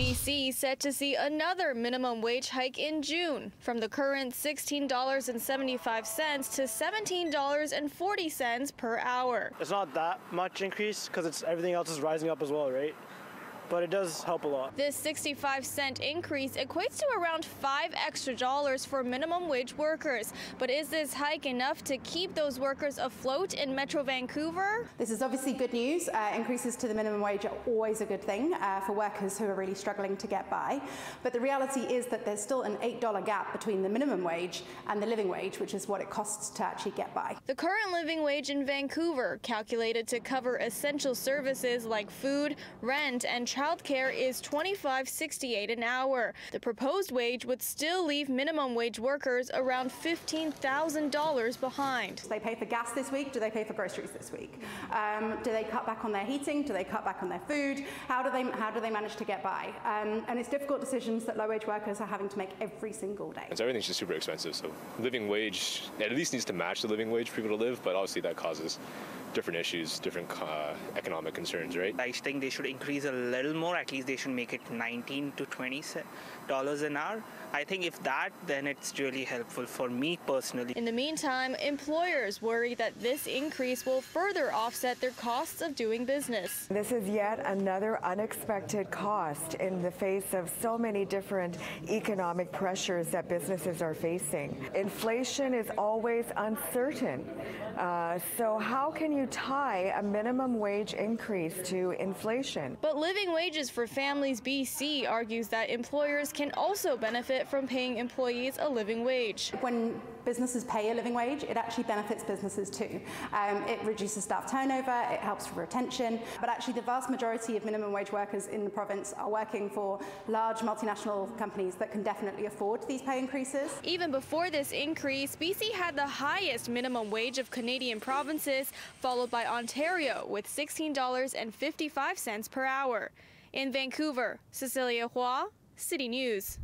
BC set to see another minimum wage hike in June from the current $16.75 to $17.40 per hour. It's not that much increase because it's everything else is rising up as well, right? But it does help a lot. This 65 cent increase equates to around five extra dollars for minimum wage workers. But is this hike enough to keep those workers afloat in Metro Vancouver? This is obviously good news. Uh, increases to the minimum wage are always a good thing uh, for workers who are really struggling to get by. But the reality is that there's still an $8 gap between the minimum wage and the living wage, which is what it costs to actually get by. The current living wage in Vancouver, calculated to cover essential services like food, rent, and childcare is $25.68 an hour. The proposed wage would still leave minimum wage workers around $15,000 behind. Do they pay for gas this week? Do they pay for groceries this week? Um, do they cut back on their heating? Do they cut back on their food? How do they, how do they manage to get by? Um, and it's difficult decisions that low wage workers are having to make every single day. So everything's just super expensive. So living wage at least needs to match the living wage for people to live, but obviously that causes different issues, different uh, economic concerns, right? I think they should increase a little more. At least they should make it 19 to 20 dollars an hour. I think if that, then it's really helpful for me personally. In the meantime, employers worry that this increase will further offset their costs of doing business. This is yet another unexpected cost in the face of so many different economic pressures that businesses are facing. Inflation is always uncertain. Uh, so how can you tie a minimum wage increase to inflation? But Living Wages for Families BC argues that employers can also benefit from paying employees a living wage. When businesses pay a living wage, it actually benefits businesses too. Um, it reduces staff turnover, it helps with retention, but actually the vast majority of minimum wage workers in the province are working for large multinational companies that can definitely afford these pay increases. Even before this increase, BC had the highest minimum wage of Canadian provinces, followed by Ontario with $16.55 per hour. In Vancouver, Cecilia Hua, City News.